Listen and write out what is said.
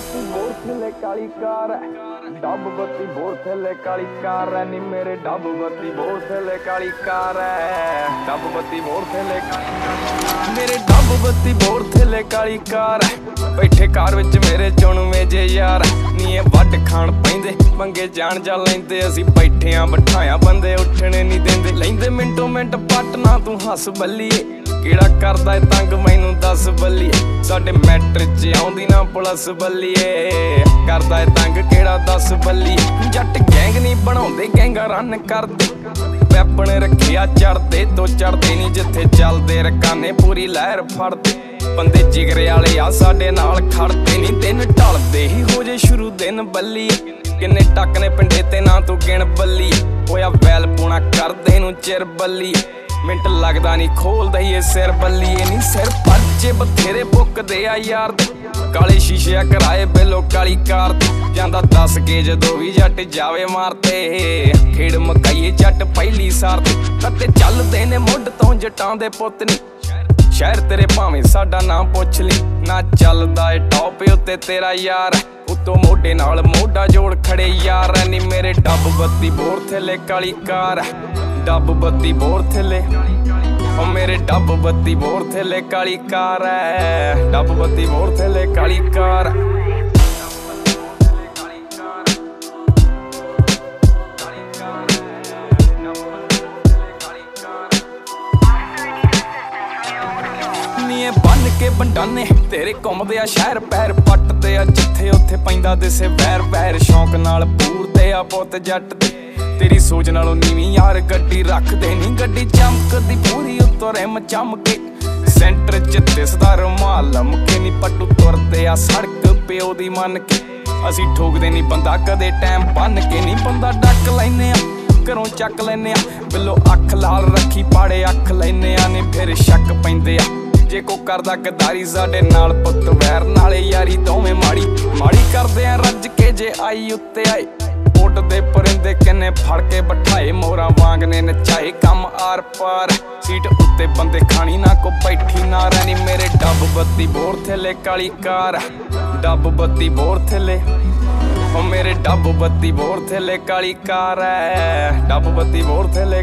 ਬੱਤੀ ਬੋਰ ਥੱਲੇ ਕਾਲੀ ਕਾਰ ਹੈ। ਡੱਬ ਬੱਤੀ ਬੋਰ ਥੱਲੇ ਕਾਲੀ ਕਾਰ ਹੈ। ਨੀ ਮੇਰੇ ਡੱਬ ਬੱਤੀ ਬੋਰ ਥੱਲੇ ਕਾਲੀ ਕਾਰ ਹੈ। ਡੱਬ ਬੱਤੀ ਬੋਰ ਥੱਲੇ ਕਾਲੀ ਮੇਰੇ ਡੱਬ ਬੱਤੀ ਬੋਰ ਥੱਲੇ ਕਾਲੀ ਕਾਰ ਹੈ। ਬੈਠੇ ਕਾਰ ਵਿੱਚ ਮੇਰੇ ਚੁਣਵੇਂ ਜੇ ਯਾਰ ਨੀ ਇਹ ਵੱਡ ਖਾਣ ਪੈਂਦੇ ਮੰਗੇ ਜਾਣ ਜਾ ਲੈਂਦੇ। ਅਸੀਂ ਬੈਠਿਆਂ ਬਿਠਾਇਆ ਬੰਦੇ ਉੱਠਣੇ ਨਹੀਂ ਦਿੰਦੇ। ਲੈਂਦੇ ਮਿੰਟੋ ਮਿੰਟ ਪੱਟ, ਨਾ ਤੂੰ ਹੱਸ ਬੱਲੀਏ। ਕਿਹੜਾ ਕਰਦਾ ਏ ਤੰਗ? ਮੈਨੂੰ ਦੱਸ ਬੱਲੀਏ। ਸਾਡੇ ਮੈਟਰ 'ਚ ਆਉਂਦੀ ਨਾ ਪੁਲਿਸ ਬੱਲੀਏ। ਕਰਦਾ ਏ ਤੰਗ, ਕਿਹੜਾ ਦੱਸ ਬੱਲੀਏ? ਜੱਟ ਗੈਂਗ ਨਹੀਂ ਬਣਾਉਂਦੇ, ਗੈਂਗਾ ਰਨ ਕਰਦੇ। ਵੈਪਨ ਰੱਖਿਆ ਚੜਦੇ ਤੋਂ ਚੜਦੇ ਨਹੀਂ ਜਿੱਥੇ ਚੱਲਦੇ। ਰਕਾਨੇ ਪੂਰੀ ਲਹਿਰ ਫੜਦੇ। ਬੰਦੇ ਜਿਗਰੇ ਵਾਲੇ ਆ, ਸਾਡੇ ਨਾਲ ਖੜਦੇ ਨਹੀਂ। ਦਿਨ ਢਲਦੇ ਹੀ ਹੋ ਜੇ ਸ਼ੁਰੂ ਦਿਨ ਬੱਲੀ ਕਿੰਨੇ ਟੱਕ ਨੇ ਪਿੰਡੇ ਤੇ ਨਾ ਤੂੰ ਗਿਣ ਬੱਲੀ ਹੋਇਆ ਵੈਲ ਪੂਣਾ ਕਰਦੇ ਨੂੰ ਚਿਰ ਬੱਲੀ ਮਿੰਟ ਲੱਗਦਾ ਨਹੀਂ ਖੋਲਦਾ ਹੀ ਇਹ ਸਿਰ, ਬੱਲੀਏ ਨਹੀਂ ਸਿਰ। ਪਰਚੇ ਬਥੇਰੇ ਬੁੱਕਦੇ ਆ ਯਾਰ ਕਾਲੇ ਸ਼ੀਸ਼ੇ ਆ ਕਰਾਏ ਬਿੱਲੋ ਕਾਲੀ ਕਾਰ ਜਾਂਦਾ ਦੱਸ ਕੇ ਜਦੋਂ ਵੀ ਜੱਟ ਜਾਵੇ ਮਾਰਤੇ। ਖੇਡ ਮਕਾਈਏ ਜੱਟ ਪਹਿਲੀ ਸਾਰ ਤੇ। ਚੱਲਦੇ ਨੇ ਮੁੱਢ ਤੋਂ ਜਟਾਂ ਦੇ ਪੁੱਤ ਨਹੀਂ ਸ਼ਹਿਰ ਤੇਰੇ ਭਾਵੇਂ ਸਾਡਾ ਨਾਮ ਪੁੱਛ ਲਈ। ਨਾ ਚੱਲਦਾ ਏ ਟੌਪ ਉੱਤੇ ਤੇਰਾ ਯਾਰ। ਉਤੋਂ ਮੋਢੇ ਨਾਲ ਮੋਢਾ ਜੋੜ ਖੜੇ ਯਾਰ। ਨੀ ਮੇਰੇ ਡੱਬ ਬੱਤੀ ਬੋਰ ਥੱਲੇ ਕਾਲੀ ਕਾਰ। ਡੱਬ ਬੱਤੀ ਬੋਰ ਥੱਲੇ। ਓ ਮੇਰੇ ਡੱਬ ਬੱਤੀ ਬੋਰ ਥੱਲੇ ਕਾਲੀ ਕਾਰ ਐ। ਡੱਬ ਬੱਤੀ ਬੋਰ ਥੱਲੇ ਕਾਲੀ ਕਾਰ। ਨੀਏ ਬੰਨ ਕੇ ਬੰਡਾਨੇ ਤੇਰੇ ਘੁੰਮਦੇ ਆ ਸ਼ਹਿਰ ਪੈਰ ਪੱਟਦੇ ਆ, ਜਿੱਥੇ ਉੱਥੇ ਪੈਂਦਾ ਦਿਸੇ ਵੈਰ ਵੈਰ। ਸ਼ੌਂਕ ਨਾਲ ਪੂਰਦੇ ਆ ਪੁੱਤ ਜੱਟ ਦੇ। ਤੇਰੀ ਸੋਚ ਨਾਲੋਂ ਨੀਵੀਂ ਯਾਰ, ਗੱਡੀ ਰੱਖਦੇ ਨਹੀਂ ਗੱਡੀ ਚਮਕਦੀ ਪੂਰੀ ਉੱਤੋਂ ਰਿਮ ਸੈਂਟਰ ਚ ਦਿਸਦਾ ਰੁਮਾਲ ਲਮਕੇ ਨਹੀਂ ਪੱਟੂ ਤੁਰਦੇ ਆ ਸੜਕ ਪਿਓ ਦੀ ਮੰਨ ਕੇ ਅਸੀਂ ਠੋਕਦੇ ਨਹੀਂ ਬੰਦਾ, ਕਦੇ ਟਾਈਮ ਬੰਨ ਕੇ ਨਹੀਂ ਬੰਦਾ ਡੱਕ ਲੈਨੇ ਆ, ਘਰੋਂ ਚੱਕ ਲੈਨੇ ਆ। ਬਿੱਲੋ ਅੱਖ ਲਾਲ ਰੱਖੀ, ਪਾੜੇ ਅੱਖ ਲੈਨੇ ਆ ਨੇ, ਫਿਰ ਸ਼ੱਕ ਪੈਂਦੇ ਆ। ਜੇ ਕੋ ਕਰਦਾ ਗਦਾਰੀ ਸਾਡੇ ਨਾਲ ਪੁੱਤ ਵੈਰ, ਨਾਲੇ ਯਾਰੀ ਦੋਵੇਂ ਮਾੜੀ। ਮਾੜੀ ਕਰਦੇ ਆ ਰੱਜ ਕੇ ਜੇ ਆਈ ਉੱਤੇ ਆਏ। ਓਟ ਦੇ ਪਰਿੰਦੇ ਕਿੰਨੇ ਫੜ ਕੇ ਬਿਠਾਏ। ਮੋਰਾ ਵਾਂਗ ਨੇ ਨਚਾਏ ਕੰਮ ਆਰ ਪਾਰ। ਸੀਟ ਉੱਤੇ ਬੰਦੇ ਖਾਣੀ ਨਾ ਕੋ ਬੈਠੀ ਨਾ ਰਹਿਣੀ ਮੇਰੇ ਡੱਬ ਬੱਤੀ ਬੋਰ ਥੱਲੇ ਕਾਲੀ ਕਾਰ। ਡੱਬ ਬੱਤੀ ਬੋਰ ਥੱਲੇ। ਓ ਮੇਰੇ ਡੱਬ ਬੱਤੀ ਬੋਰ ਥੱਲੇ ਕਾਲੀ ਕਾਰ ਐ। ਡੱਬ ਬੱਤੀ ਬੋਰ ਥੱਲੇ।